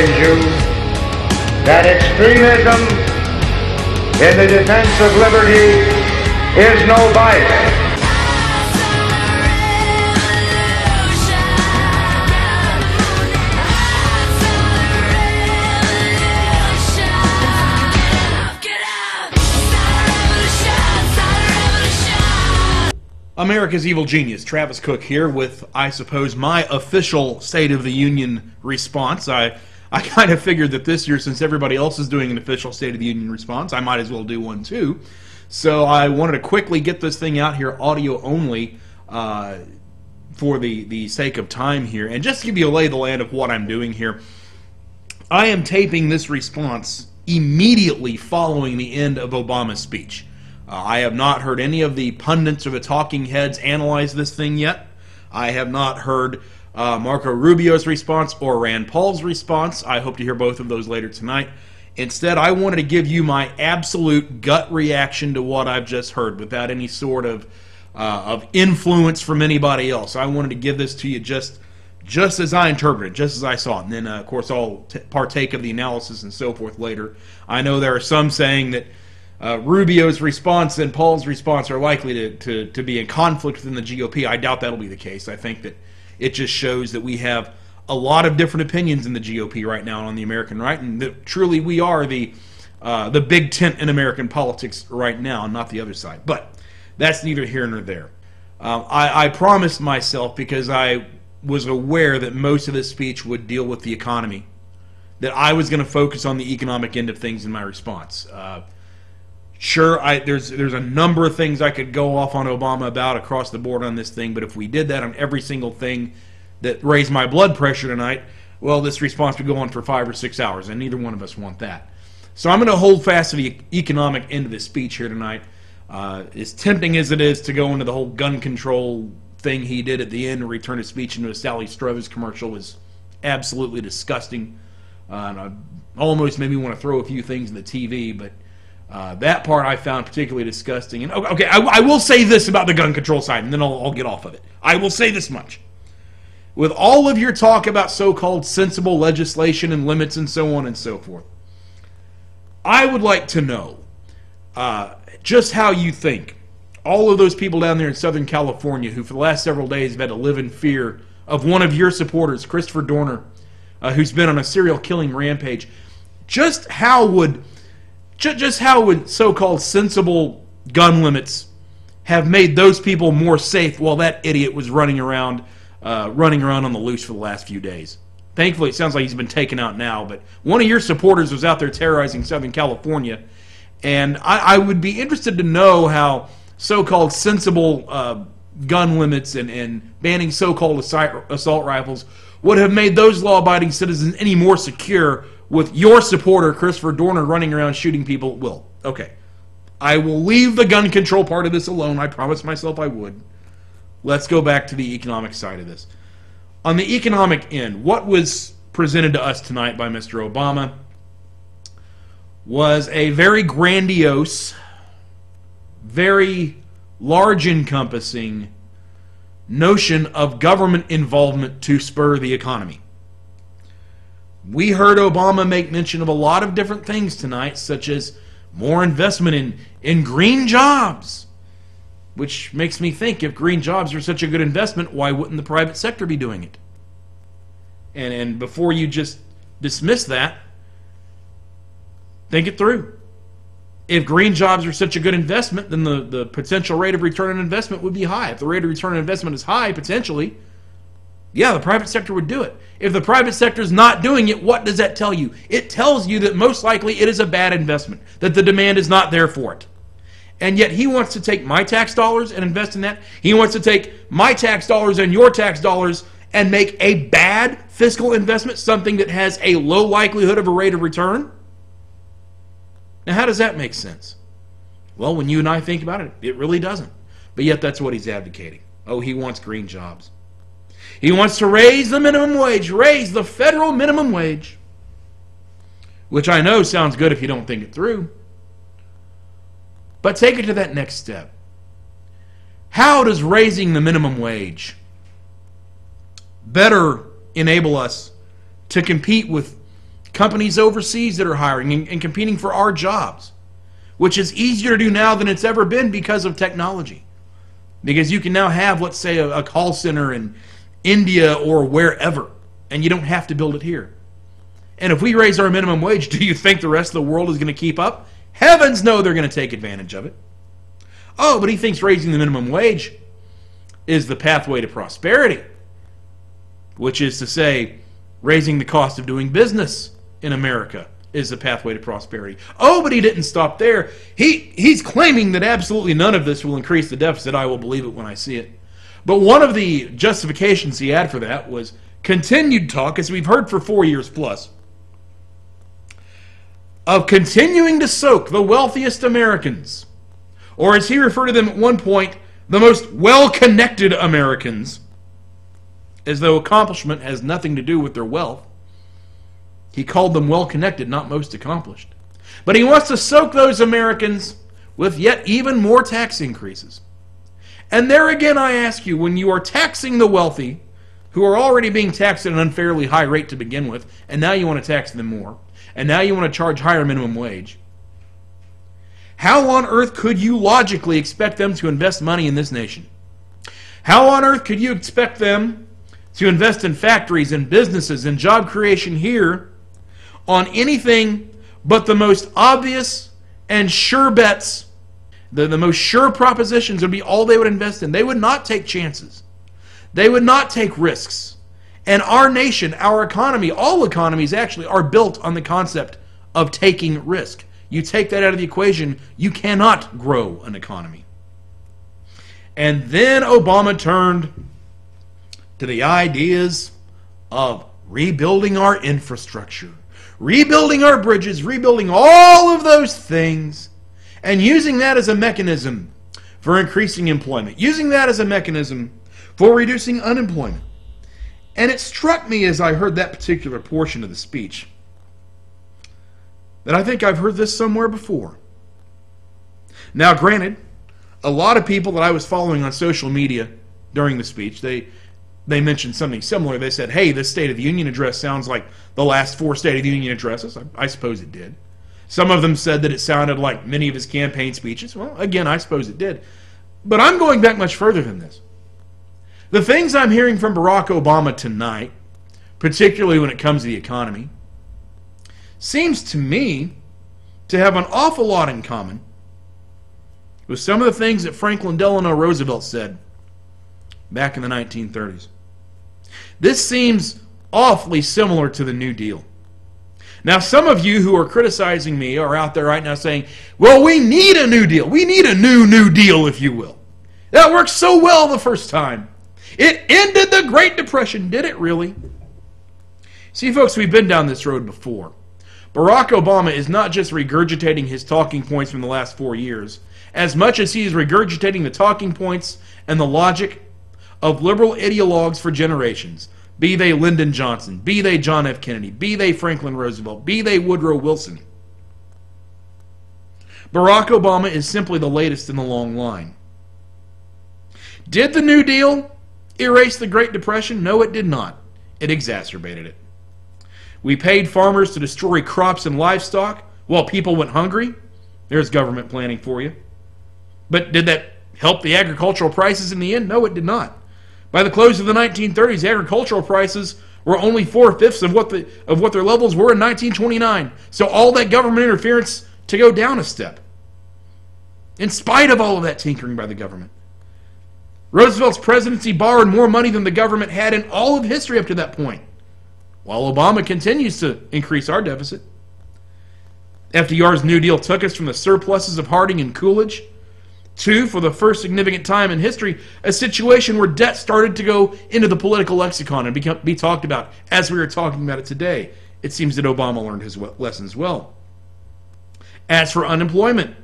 you that extremism in the defense of liberty is no vice. America's Evil Genius, Travis Cook here with, I suppose, my official State of the Union response. I, I kind of figured that this year, since everybody else is doing an official State of the Union response, I might as well do one too. So I wanted to quickly get this thing out here, audio only, uh, for the, the sake of time here. And just to give you a lay of the land of what I'm doing here, I am taping this response immediately following the end of Obama's speech. Uh, I have not heard any of the pundits or the talking heads analyze this thing yet. I have not heard uh, Marco Rubio's response or Rand Paul's response. I hope to hear both of those later tonight. Instead, I wanted to give you my absolute gut reaction to what I've just heard without any sort of uh, of influence from anybody else. I wanted to give this to you just just as I interpreted, just as I saw it. And then, uh, of course, I'll partake of the analysis and so forth later. I know there are some saying that uh, Rubio's response and Paul's response are likely to, to, to be in conflict within the GOP. I doubt that'll be the case. I think that it just shows that we have a lot of different opinions in the GOP right now on the American right, and that truly we are the uh, the big tent in American politics right now, not the other side. But that's neither here nor there. Uh, I, I promised myself because I was aware that most of this speech would deal with the economy, that I was going to focus on the economic end of things in my response. Uh, Sure, I, there's there's a number of things I could go off on Obama about across the board on this thing, but if we did that on every single thing that raised my blood pressure tonight, well, this response would go on for five or six hours, and neither one of us want that. So I'm going to hold fast to the economic end of this speech here tonight. Uh, as tempting as it is to go into the whole gun control thing he did at the end and return his speech into a Sally Struthers commercial was absolutely disgusting. Uh, and almost made me want to throw a few things in the TV, but uh, that part I found particularly disgusting. And okay, I, I, will say this about the gun control side, and then I'll, I'll get off of it. I will say this much: with all of your talk about so-called sensible legislation and limits and so on and so forth, I would like to know uh, just how you think all of those people down there in Southern California who, for the last several days, have had to live in fear of one of your supporters, Christopher Dorner, uh, who's been on a serial killing rampage. Just how would just how would so-called sensible gun limits have made those people more safe while that idiot was running around, uh, running around on the loose for the last few days? Thankfully, it sounds like he's been taken out now. But one of your supporters was out there terrorizing Southern California, and I, I would be interested to know how so-called sensible uh, gun limits and, and banning so-called assault rifles would have made those law-abiding citizens any more secure with your supporter, Christopher Dorner, running around shooting people will. Okay. I will leave the gun control part of this alone. I promised myself I would. Let's go back to the economic side of this. On the economic end, what was presented to us tonight by Mr. Obama was a very grandiose, very large encompassing notion of government involvement to spur the economy. We heard Obama make mention of a lot of different things tonight, such as more investment in, in green jobs. Which makes me think if green jobs are such a good investment, why wouldn't the private sector be doing it? And, and before you just dismiss that, think it through. If green jobs are such a good investment, then the, the potential rate of return on investment would be high. If the rate of return on investment is high, potentially, yeah, the private sector would do it. If the private sector is not doing it, what does that tell you? It tells you that most likely it is a bad investment, that the demand is not there for it. And yet he wants to take my tax dollars and invest in that. He wants to take my tax dollars and your tax dollars and make a bad fiscal investment something that has a low likelihood of a rate of return. Now, how does that make sense? Well, when you and I think about it, it really doesn't. But yet, that's what he's advocating. Oh, he wants green jobs. He wants to raise the minimum wage, raise the federal minimum wage. Which I know sounds good if you don't think it through. But take it to that next step. How does raising the minimum wage better enable us to compete with companies overseas that are hiring and, and competing for our jobs, which is easier to do now than it's ever been because of technology. Because you can now have, let's say, a, a call center in India or wherever, and you don't have to build it here. And if we raise our minimum wage, do you think the rest of the world is going to keep up? Heavens no, they're going to take advantage of it. Oh, but he thinks raising the minimum wage is the pathway to prosperity, which is to say, raising the cost of doing business in America is the pathway to prosperity. Oh, but he didn't stop there. He he's claiming that absolutely none of this will increase the deficit. I will believe it when I see it. But one of the justifications he had for that was continued talk, as we've heard for four years plus, of continuing to soak the wealthiest Americans, or as he referred to them at one point, the most well connected Americans, as though accomplishment has nothing to do with their wealth. He called them well connected, not most accomplished. But he wants to soak those Americans with yet even more tax increases. And there again, I ask you, when you are taxing the wealthy, who are already being taxed at an unfairly high rate to begin with, and now you want to tax them more, and now you want to charge higher minimum wage. How on earth could you logically expect them to invest money in this nation? How on earth could you expect them to invest in factories and businesses and job creation here on anything but the most obvious and sure bets? The, the most sure propositions would be all they would invest in. They would not take chances. They would not take risks. And our nation, our economy, all economies actually are built on the concept of taking risk. You take that out of the equation, you cannot grow an economy. And then Obama turned to the ideas of rebuilding our infrastructure, rebuilding our bridges, rebuilding all of those things, and using that as a mechanism for increasing employment, using that as a mechanism for reducing unemployment. And it struck me as I heard that particular portion of the speech that I think I've heard this somewhere before. Now, granted, a lot of people that I was following on social media during the speech, they they mentioned something similar. They said, "Hey, this State of the Union address sounds like the last four State of the Union addresses." I, I suppose it did. Some of them said that it sounded like many of his campaign speeches. Well, again, I suppose it did. But I'm going back much further than this. The things I'm hearing from Barack Obama tonight, particularly when it comes to the economy, seems to me to have an awful lot in common with some of the things that Franklin Delano Roosevelt said back in the 1930s. This seems awfully similar to the New Deal. Now, some of you who are criticizing me are out there right now saying, well, we need a New Deal. We need a new New Deal, if you will. That worked so well the first time. It ended the Great Depression. Did it really? See, folks, we've been down this road before. Barack Obama is not just regurgitating his talking points from the last four years, as much as he is regurgitating the talking points and the logic of liberal ideologues for generations, be they Lyndon Johnson, be they John F. Kennedy, be they Franklin Roosevelt, be they Woodrow Wilson. Barack Obama is simply the latest in the long line. Did the New Deal erase the Great Depression? No, it did not. It exacerbated it. We paid farmers to destroy crops and livestock while people went hungry. There's government planning for you. But did that help the agricultural prices in the end? No, it did not. By the close of the 1930s, agricultural prices were only four fifths of what the of what their levels were in 1929. So all that government interference to go down a step. In spite of all of that tinkering by the government. Roosevelt's presidency borrowed more money than the government had in all of history up to that point, while Obama continues to increase our deficit. FDR's New Deal took us from the surpluses of Harding and Coolidge to, for the first significant time in history, a situation where debt started to go into the political lexicon and be talked about as we are talking about it today. It seems that Obama learned his lessons well. As for unemployment,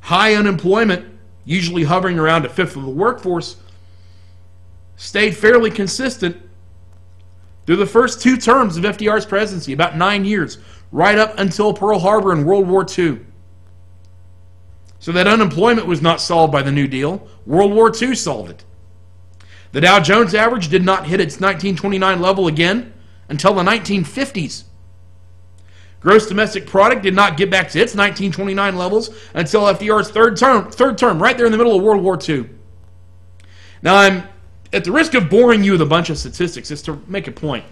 high unemployment usually hovering around a fifth of the workforce, stayed fairly consistent through the first two terms of FDR's presidency, about nine years, right up until Pearl Harbor and World War II. So that unemployment was not solved by the New Deal. World War II solved it. The Dow Jones average did not hit its 1929 level again until the 1950s. Gross domestic product did not get back to its 1929 levels until FDR's third term, third term, right there in the middle of World War II. Now, I'm at the risk of boring you with a bunch of statistics, just to make a point.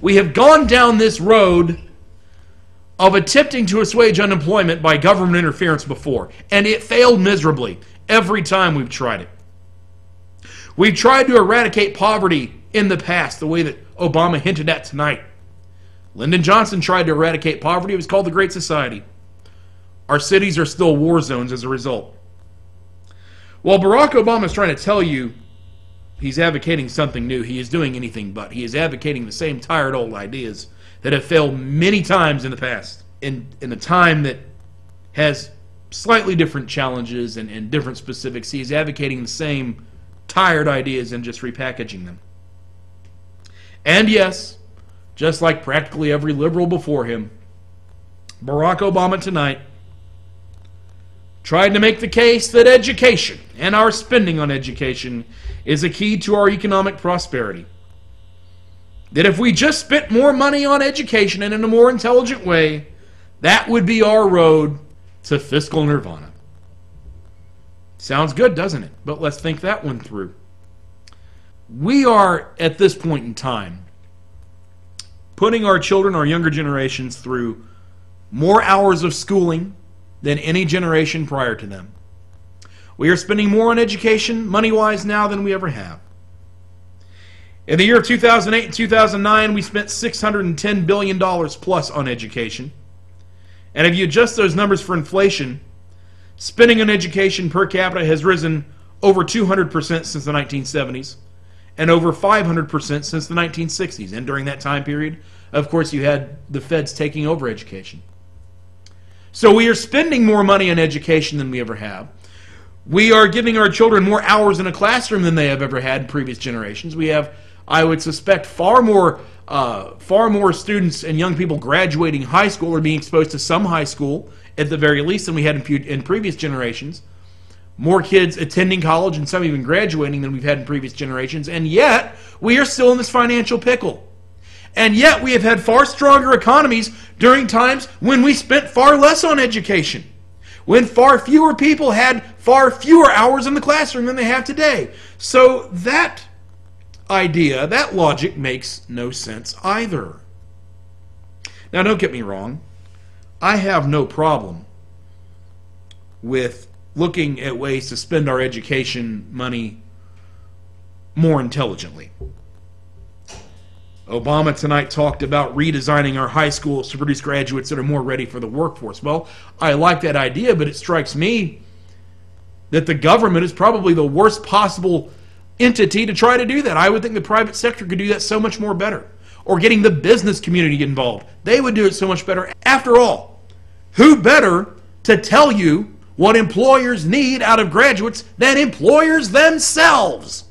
We have gone down this road of attempting to assuage unemployment by government interference before, and it failed miserably every time we've tried it. We've tried to eradicate poverty in the past, the way that Obama hinted at tonight. Lyndon Johnson tried to eradicate poverty. It was called the Great Society. Our cities are still war zones as a result. While Barack Obama is trying to tell you he's advocating something new, he is doing anything but. He is advocating the same tired old ideas that have failed many times in the past, in, in a time that has slightly different challenges and, and different specifics. He is advocating the same tired ideas and just repackaging them. And yes, just like practically every liberal before him, Barack Obama tonight tried to make the case that education and our spending on education is a key to our economic prosperity. That if we just spent more money on education and in a more intelligent way, that would be our road to fiscal nirvana. Sounds good, doesn't it? But let's think that one through. We are, at this point in time, putting our children, our younger generations, through more hours of schooling than any generation prior to them. We are spending more on education, money wise, now than we ever have. In the year of 2008 and 2009, we spent $610 billion plus on education. And if you adjust those numbers for inflation, spending on education per capita has risen over 200% since the 1970s and over 500% since the 1960s. And during that time period, of course, you had the feds taking over education. So we are spending more money on education than we ever have. We are giving our children more hours in a classroom than they have ever had in previous generations. We have, I would suspect, far more, uh, far more students and young people graduating high school or being exposed to some high school at the very least than we had in, in previous generations more kids attending college and some even graduating than we've had in previous generations, and yet we are still in this financial pickle. And yet we have had far stronger economies during times when we spent far less on education, when far fewer people had far fewer hours in the classroom than they have today. So that idea, that logic makes no sense either. Now, don't get me wrong, I have no problem with looking at ways to spend our education money more intelligently. Obama tonight talked about redesigning our high schools to produce graduates that are more ready for the workforce. Well, I like that idea, but it strikes me that the government is probably the worst possible entity to try to do that. I would think the private sector could do that so much more better. Or getting the business community involved. They would do it so much better. After all, who better to tell you what employers need out of graduates than employers themselves.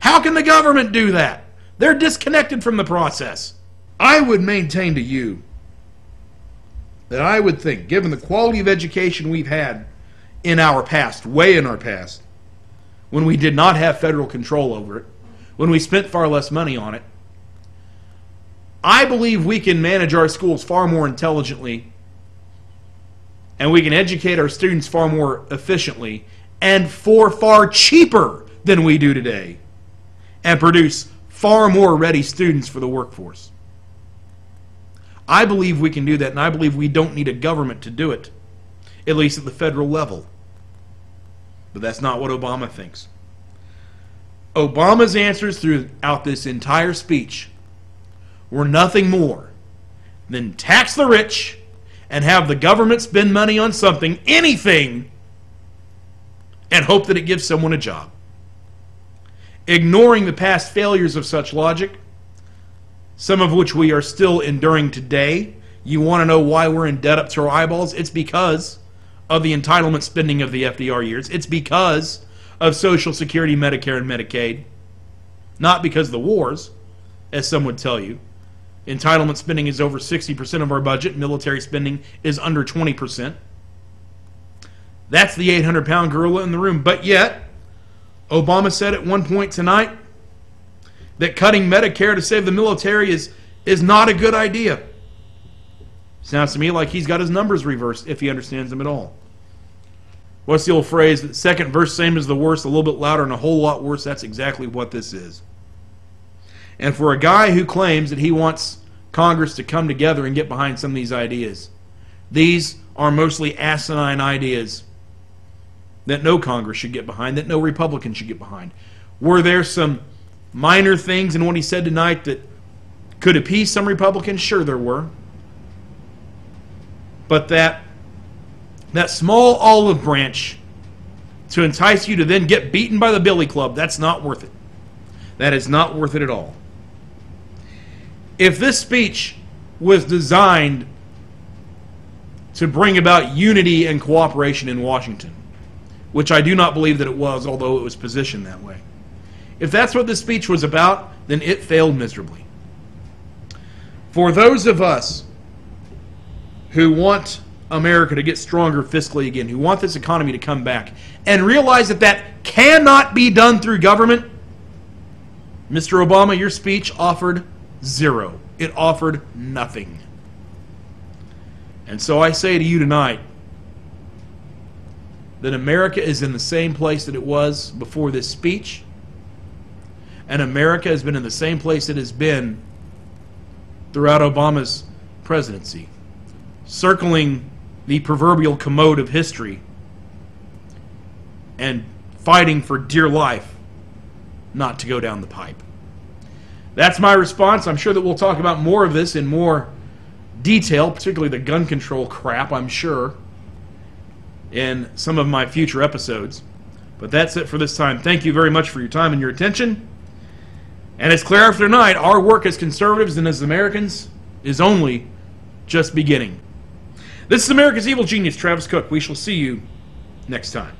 How can the government do that? They're disconnected from the process. I would maintain to you that I would think, given the quality of education we've had in our past, way in our past, when we did not have federal control over it, when we spent far less money on it, I believe we can manage our schools far more intelligently and we can educate our students far more efficiently and for far cheaper than we do today and produce far more ready students for the workforce. I believe we can do that, and I believe we don't need a government to do it, at least at the federal level. But that's not what Obama thinks. Obama's answers throughout this entire speech were nothing more than tax the rich and have the government spend money on something, anything, and hope that it gives someone a job. Ignoring the past failures of such logic, some of which we are still enduring today. You want to know why we're in debt up to our eyeballs? It's because of the entitlement spending of the FDR years. It's because of Social Security, Medicare, and Medicaid. Not because of the wars, as some would tell you. Entitlement spending is over 60% of our budget. Military spending is under 20%. That's the 800 pound gorilla in the room. But yet, Obama said at one point tonight that cutting Medicare to save the military is, is not a good idea. Sounds to me like he's got his numbers reversed if he understands them at all. What's the old phrase? Second verse, same as the worst, a little bit louder and a whole lot worse. That's exactly what this is. And for a guy who claims that he wants Congress to come together and get behind some of these ideas, these are mostly asinine ideas that no Congress should get behind, that no Republican should get behind. Were there some minor things in what he said tonight that could appease some Republicans? Sure, there were. But that that small olive branch to entice you to then get beaten by the Billy Club, that's not worth it. That is not worth it at all. If this speech was designed to bring about unity and cooperation in Washington, which I do not believe that it was, although it was positioned that way. If that's what this speech was about, then it failed miserably. For those of us who want America to get stronger fiscally again, who want this economy to come back, and realize that that cannot be done through government, Mr. Obama, your speech offered zero. It offered nothing. And so I say to you tonight that America is in the same place that it was before this speech, and America has been in the same place it has been throughout Obama's presidency, circling the proverbial commode of history and fighting for dear life not to go down the pipe. That's my response. I'm sure that we'll talk about more of this in more detail, particularly the gun control crap, I'm sure, in some of my future episodes. But that's it for this time. Thank you very much for your time and your attention. And it's clear after tonight, our work as conservatives and as Americans is only just beginning. This is America's Evil Genius, Travis Cook. We shall see you next time.